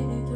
it.